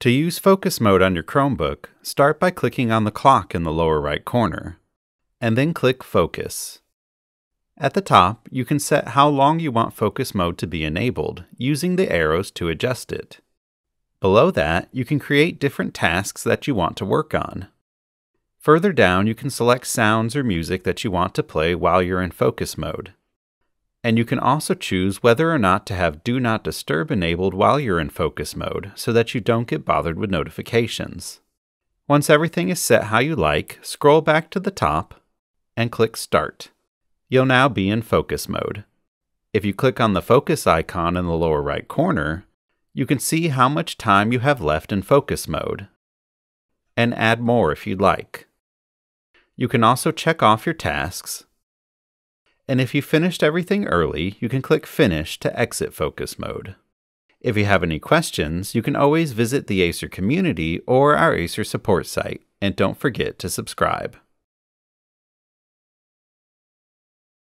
To use focus mode on your Chromebook, start by clicking on the clock in the lower right corner, and then click Focus. At the top, you can set how long you want focus mode to be enabled, using the arrows to adjust it. Below that, you can create different tasks that you want to work on. Further down, you can select sounds or music that you want to play while you're in focus mode. And you can also choose whether or not to have Do Not Disturb enabled while you're in focus mode so that you don't get bothered with notifications. Once everything is set how you like, scroll back to the top and click Start. You'll now be in focus mode. If you click on the focus icon in the lower right corner, you can see how much time you have left in focus mode, and add more if you'd like. You can also check off your tasks, and if you finished everything early, you can click Finish to exit focus mode. If you have any questions, you can always visit the Acer community or our Acer support site, and don't forget to subscribe.